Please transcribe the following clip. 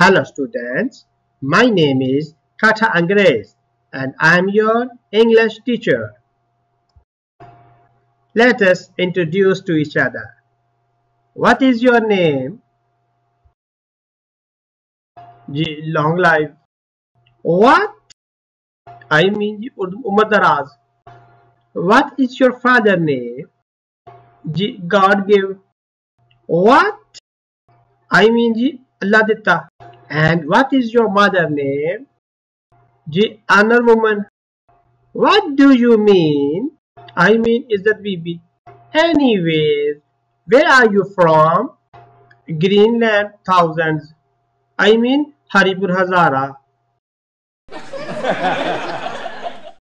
Hello students, my name is Kata Angres and I am your English teacher. Let us introduce to each other. What is your name? Long life. What? I mean Umar What is your father name? God give. What? I mean Allah ditta. And what is your mother name? G honor woman. What do you mean? I mean Izzat Bibi. Anyways, where are you from? Greenland thousands. I mean Haripur Hazara.